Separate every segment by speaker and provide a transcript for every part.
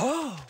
Speaker 1: Oh!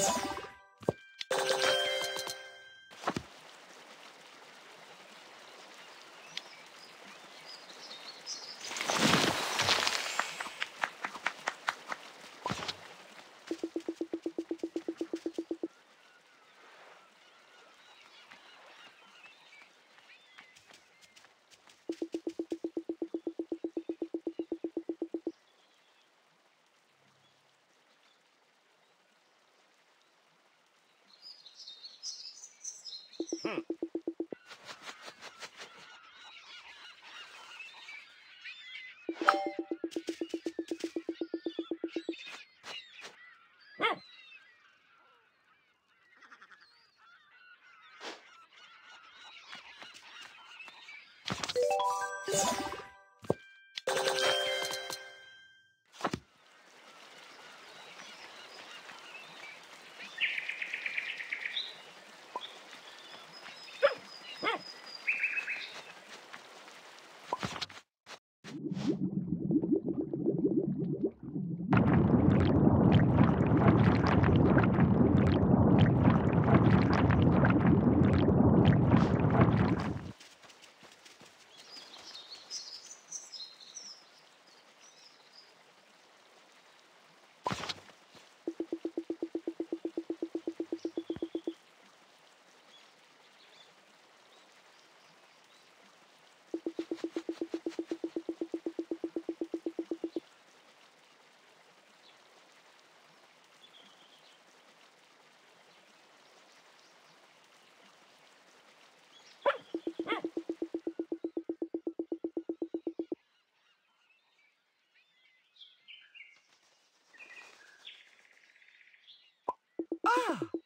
Speaker 1: Thanks. Ah!
Speaker 2: Hey!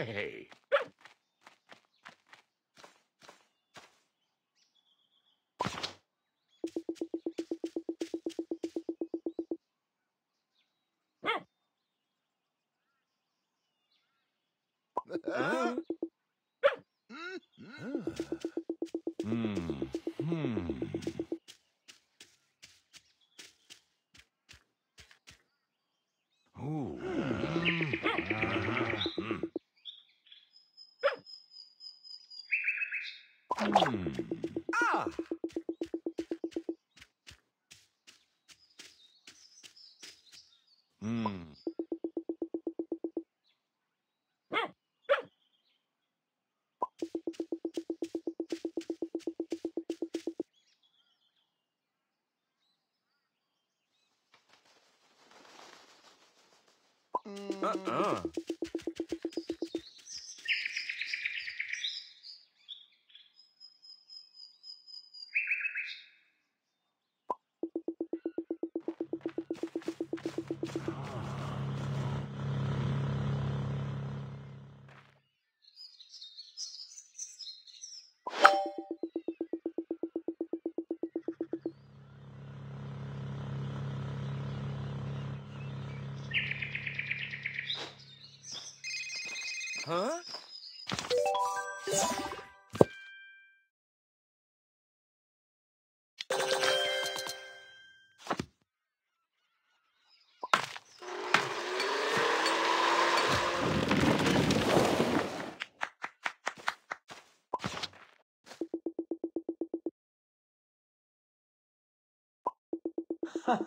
Speaker 1: Huh?
Speaker 2: Hmm. Ah!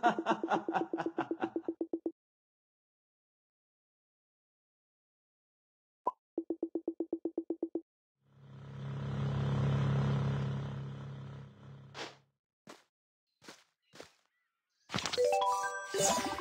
Speaker 1: Hmm.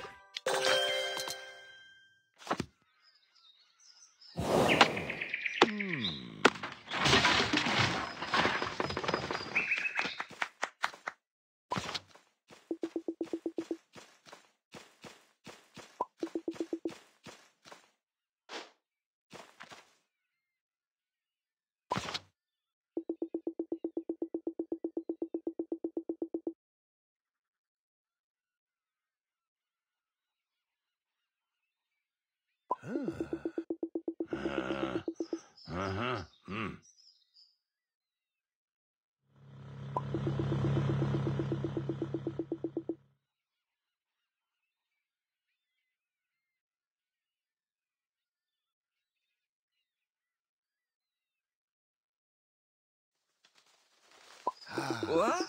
Speaker 2: What?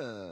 Speaker 2: Uh.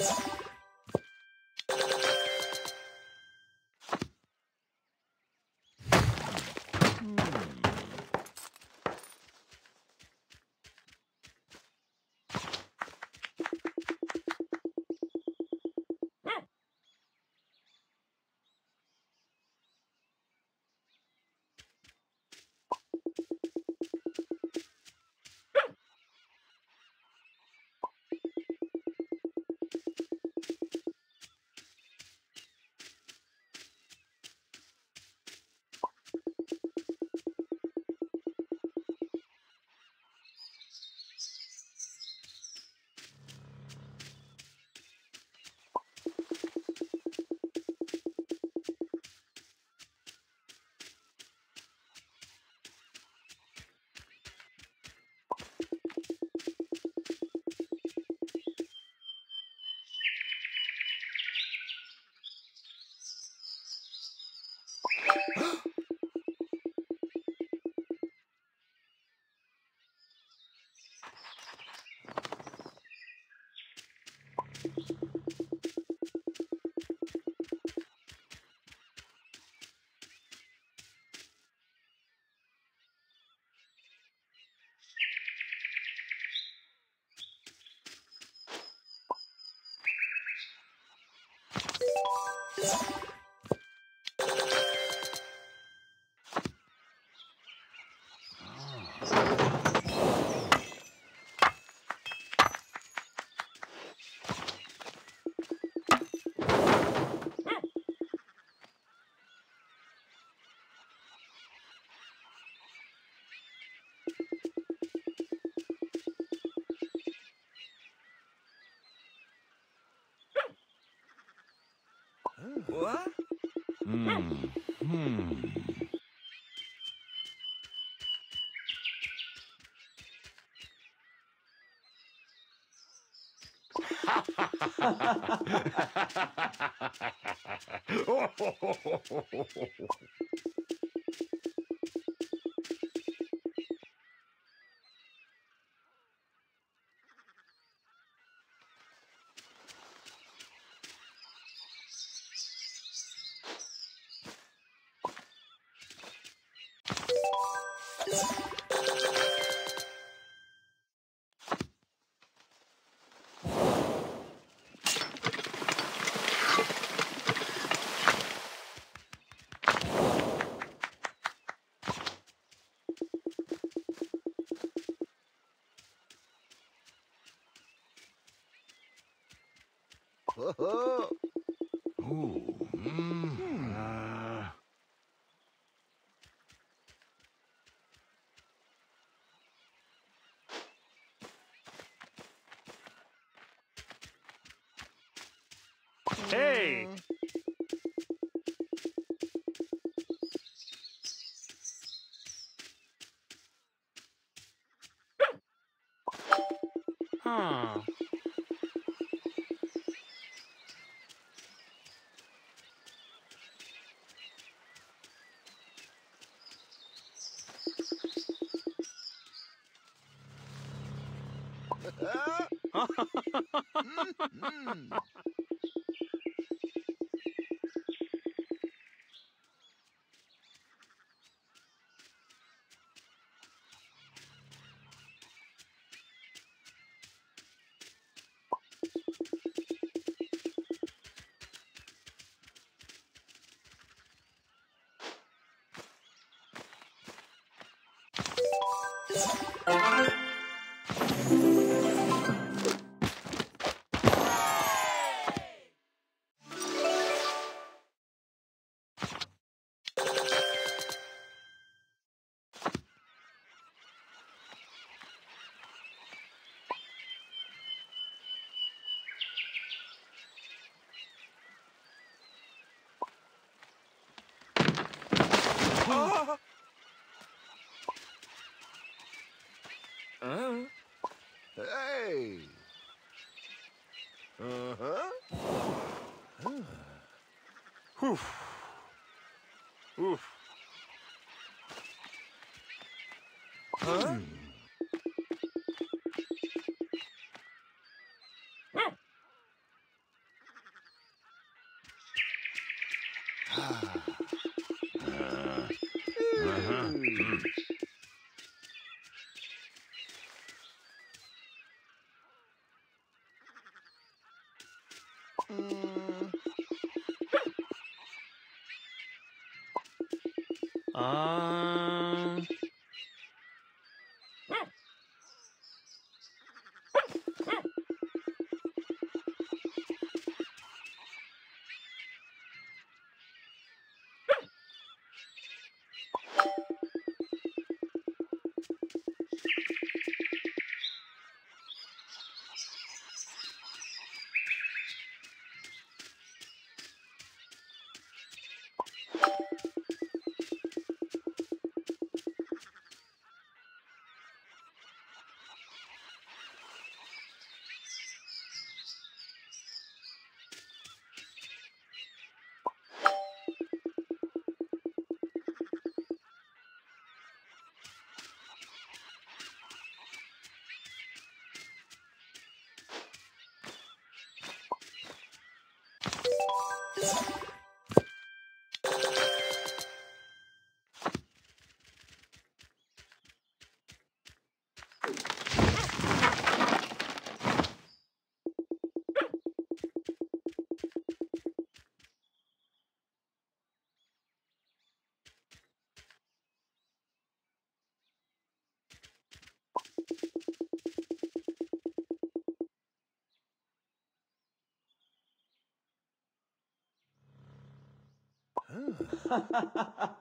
Speaker 3: Yes. you. What?
Speaker 1: Hmm. Hmm.
Speaker 2: Whoa.
Speaker 1: Ooh. Mm. Uh, Mm.
Speaker 3: Uh,
Speaker 1: Hey. Uh-huh.
Speaker 3: oof.
Speaker 1: Mm. Mm.
Speaker 3: Um.
Speaker 1: Hmm. Mm. Hmm. Ah.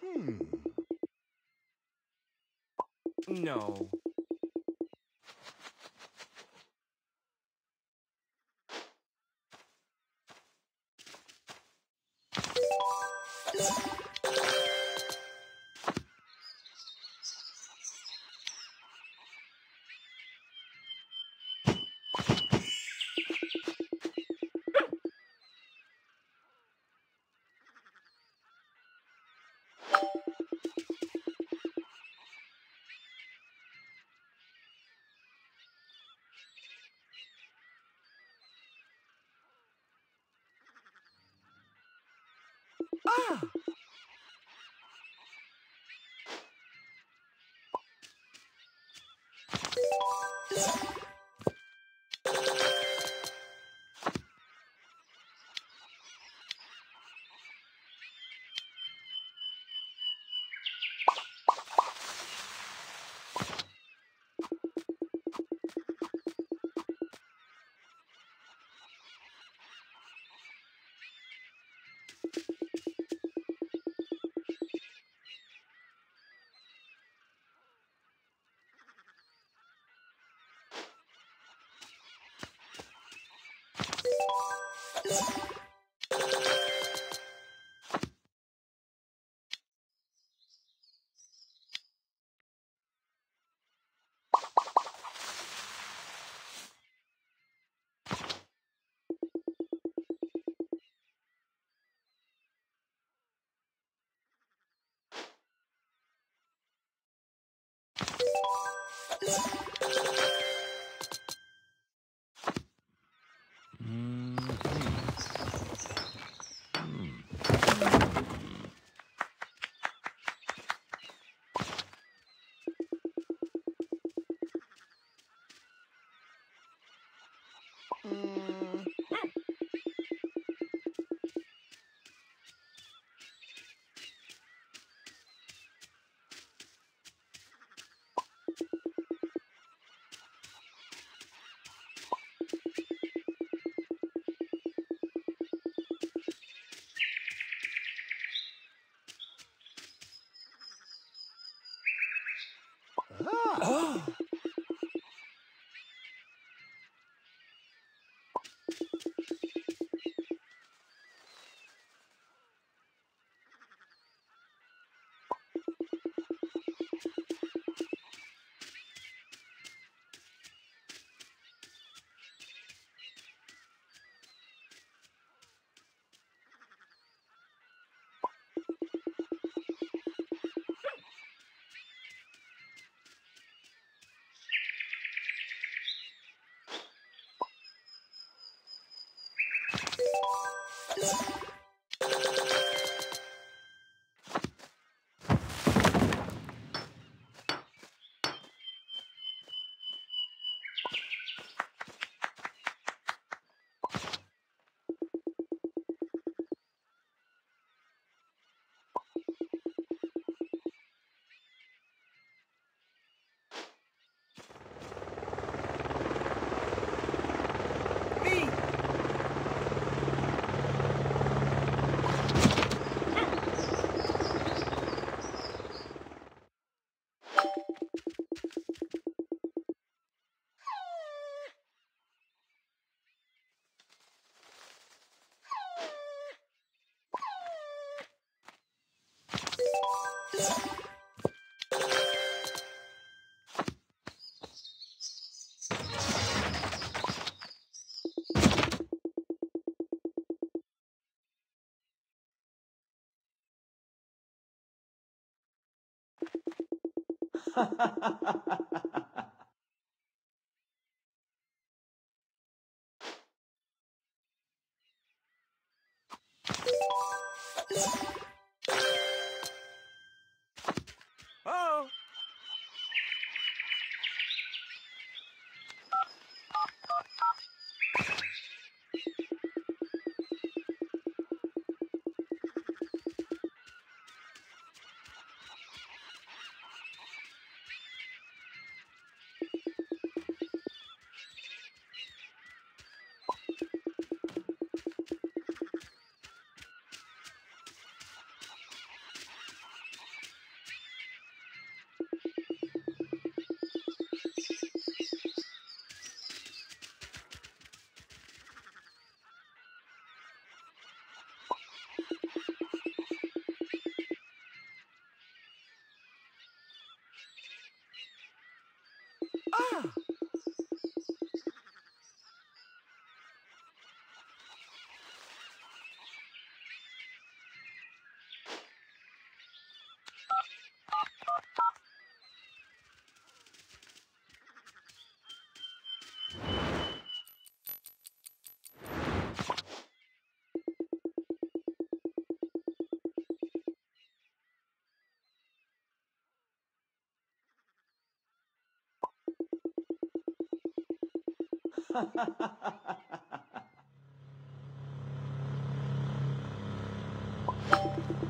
Speaker 1: Hmm.
Speaker 3: No.
Speaker 2: Ah! Oh! Me! ハ
Speaker 3: ハ
Speaker 2: ハ
Speaker 3: ハハ
Speaker 4: ハ Thank you.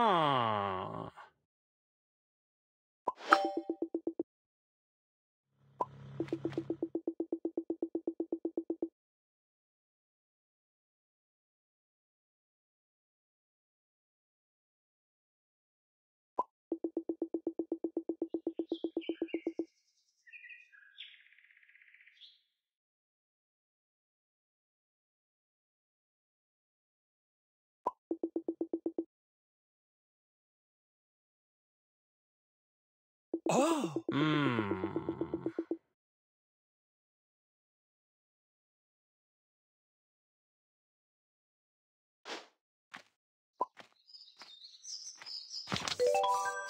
Speaker 3: Huh.
Speaker 4: Oh.
Speaker 3: Mm.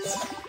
Speaker 3: you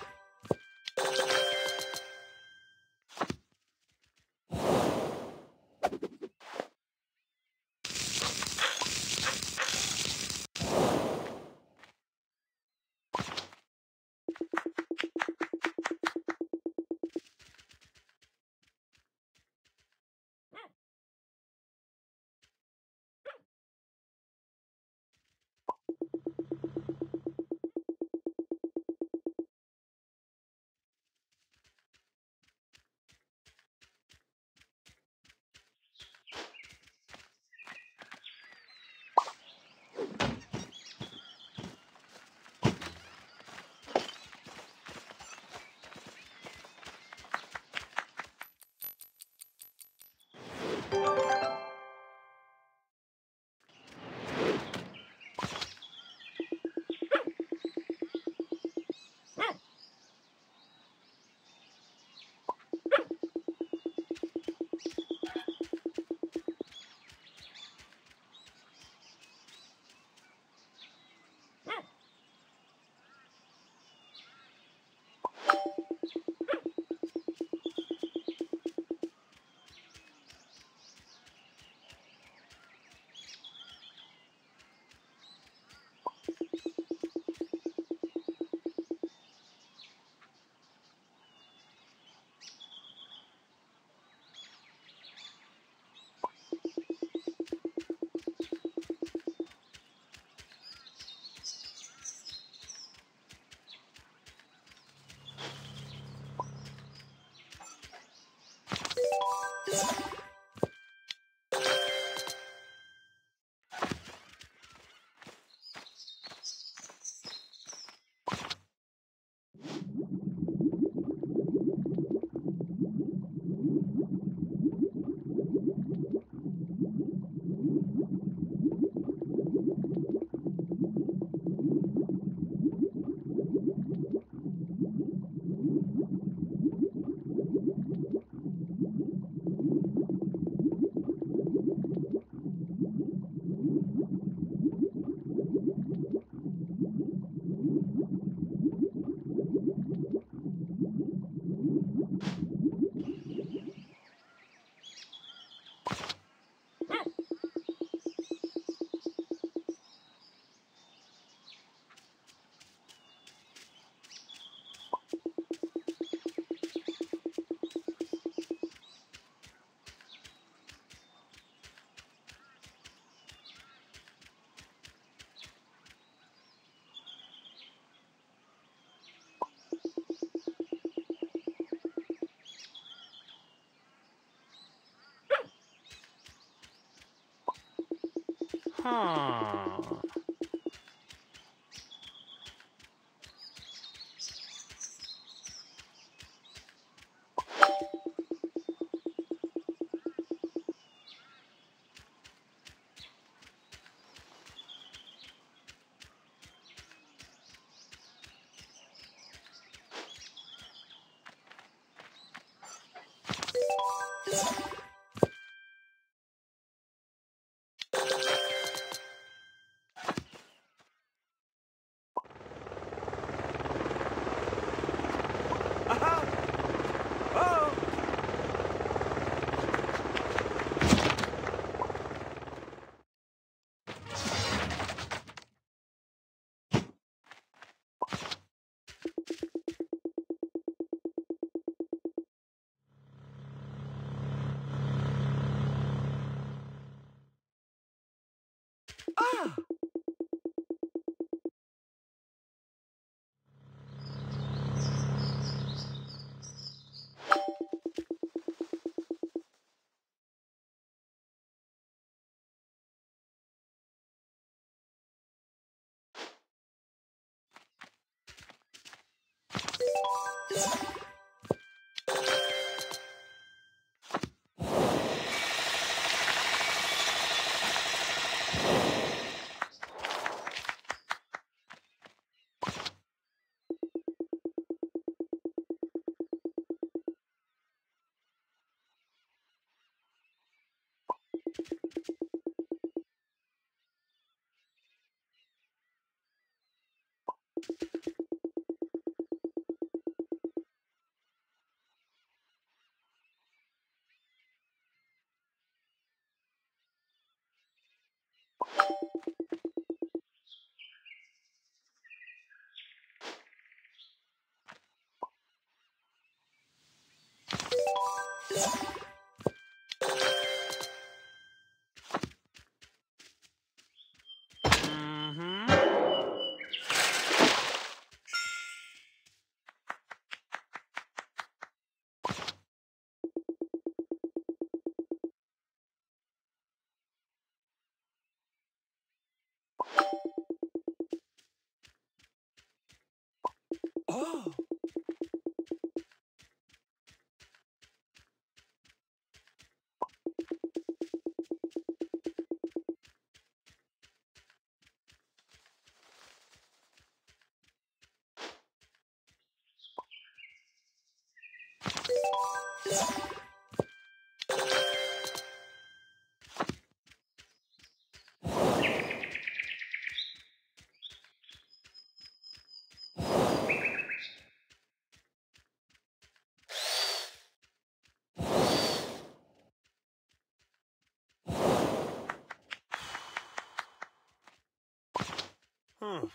Speaker 3: 哈 Ah! Mm-hmm. Huh.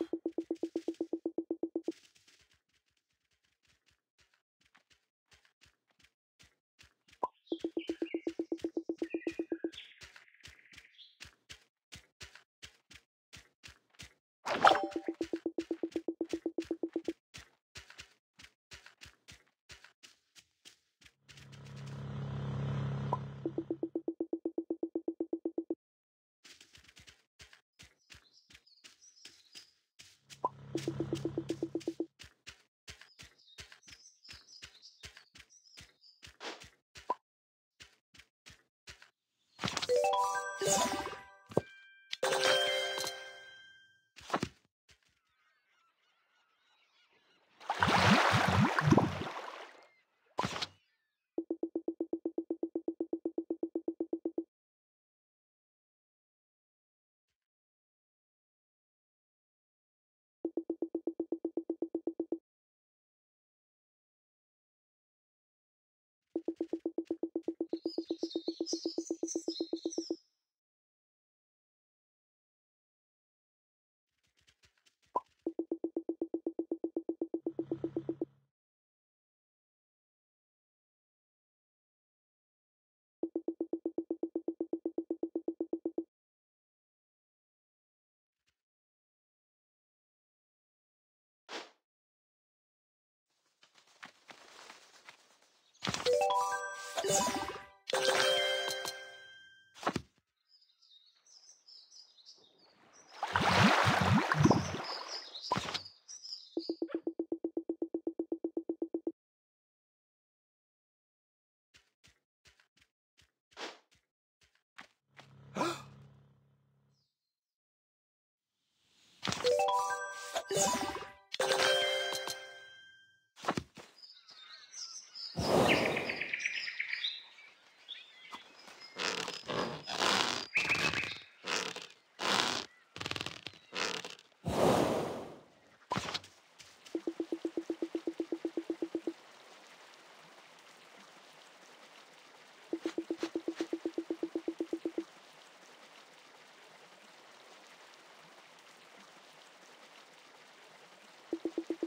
Speaker 3: you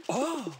Speaker 3: Oh!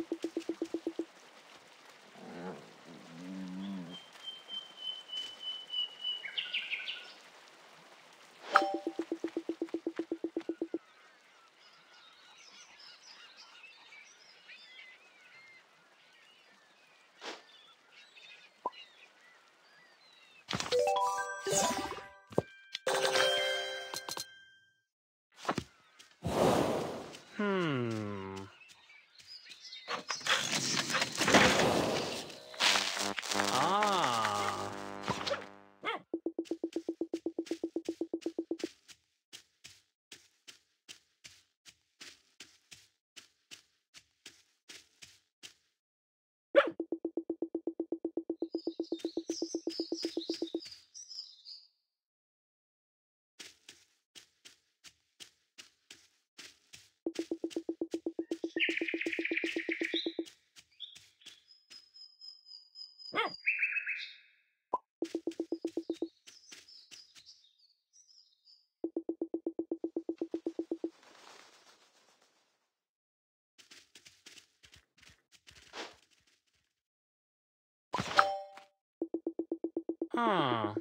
Speaker 3: Huh.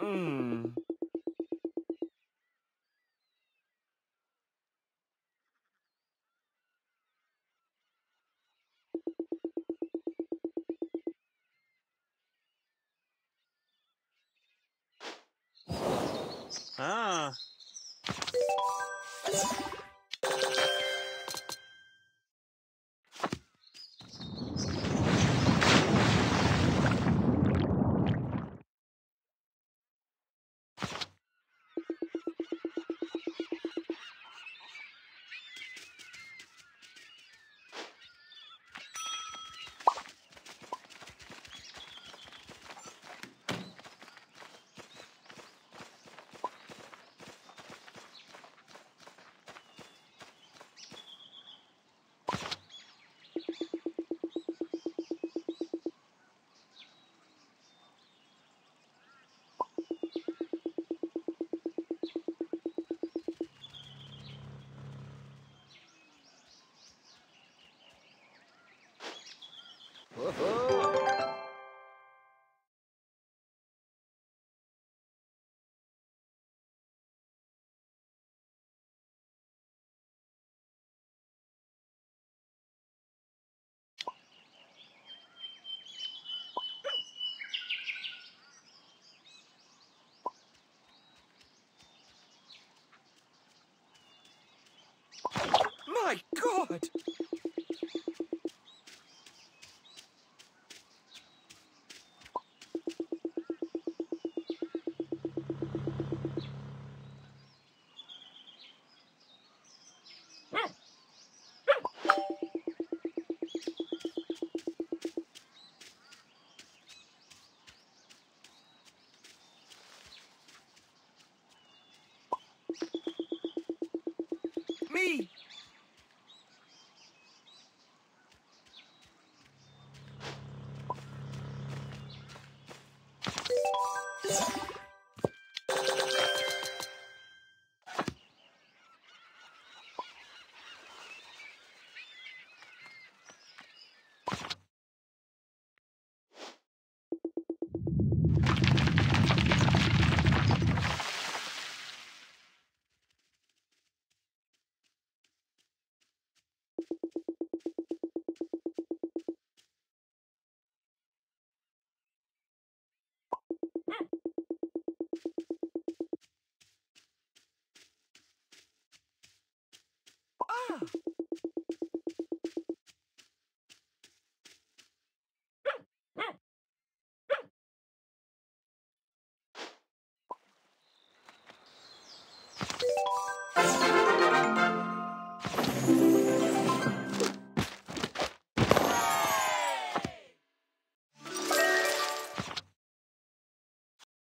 Speaker 3: Hmm. My God!